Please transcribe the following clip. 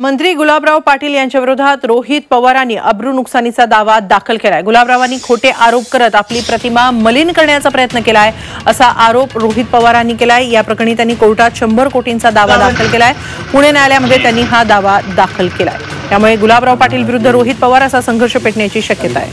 मंत्री गुलाबराव पाटील यांच्या विरोधात रोहित पवारांनी अब्रू नुकसानीचा दावा दाखल केलाय. गुलाबरावांनी खोटे आरोप करत आपली प्रतिमा मलिन करण्याचा प्रयत्न केलाय असा आरोप रोहित पवारांनी केलाय. या प्रकरणी त्यांनी कोर्टात शंभर कोटींचा दावा दाखल केलाय. पुणे न्यायालयामध्ये त्यांनी हा दावा दाखल केलाय. त्यामुळे गुलाबराव पाटील विरुद्ध रोहित पवार असा संघर्ष पेटण्याची शक्यता आहे.